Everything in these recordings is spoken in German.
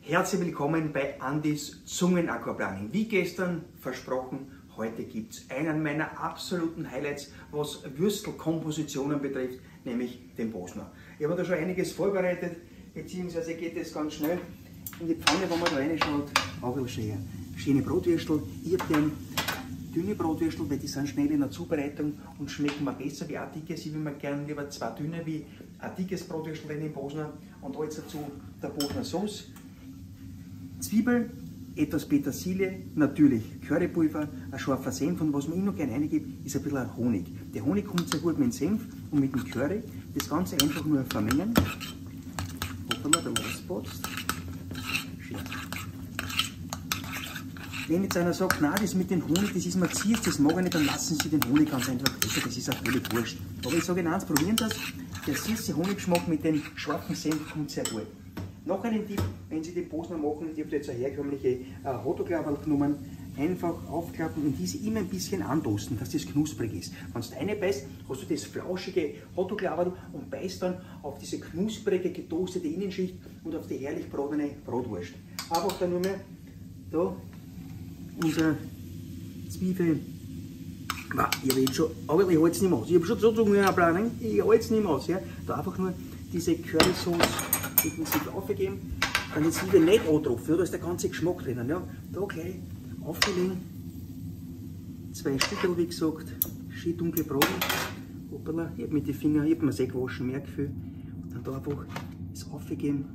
Herzlich willkommen bei Andis Zungenaquaplaning. Wie gestern versprochen, heute gibt es einen meiner absoluten Highlights, was Würstelkompositionen betrifft, nämlich den Bosner. Ich habe da schon einiges vorbereitet, beziehungsweise geht es ganz schnell. In die Pfanne, wo man da reinschaut, auch schöne, Brotwürstel. Ich habe gern dünne Brotwürstel, weil die sind schnell in der Zubereitung und schmecken mir besser wie ein dickes. Ich will mir gerne lieber zwei dünne wie ein dickes Brotwürstel in den Bosner und alles dazu der Bosner Sauce. Zwiebel, etwas Petersilie, natürlich Currypulver, ein scharfer Senf und was mir noch gerne reingebe, ist ein bisschen Honig. Der Honig kommt sehr gut mit dem Senf und mit dem Curry. Das Ganze einfach nur vermengen. Hoppala, da auspotzt. Wenn jetzt einer sagt, nein, das mit dem Honig, das ist mir ziert, das mag ich nicht, dann lassen Sie den Honig ganz einfach besser, das ist auch völlig wurscht. Aber ich sage Ihnen eins, probieren das, der süße Honiggeschmack mit dem scharfen Senf kommt sehr gut. Noch einen Tipp, wenn Sie den Bosner machen, ich habe jetzt eine herkömmliche äh, Hotdog-Laberl genommen, einfach aufklappen und diese immer ein bisschen antoasten, dass das knusprig ist. Wenn du eine beißt, hast du das flauschige hotdog und beißt dann auf diese knusprige, getoastete Innenschicht und auf die herrlich bratene Brotwurst. Einfach dann nur mehr da unser Zwiebel. Na, ich habe jetzt schon, aber ich halte es nicht mehr aus. Ich habe schon so eine ich halte es nicht mehr aus. Ja. Da einfach nur diese Curry-Sauce intensiv aufgegeben, dann die Zwiebel nicht antropfen, da ist der ganze Geschmack drinnen. Ja. Da gleich aufgelegen, zwei Stückel wie gesagt, schön dunkel braten. Hoppala, ich habe mit den Fingern, ich habe mir sehr gewaschen, mehr Gefühl. Dann da einfach das aufgegeben.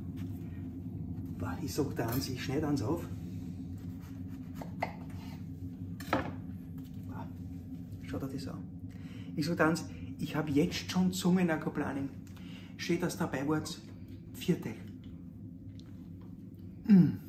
Ich sage da eins, ich schneide eins auf. Schaut euch das an. Ich sage eins, ich habe jetzt schon Zungenakoplanung. Schön, dass dabei wart. Vierte. Mm.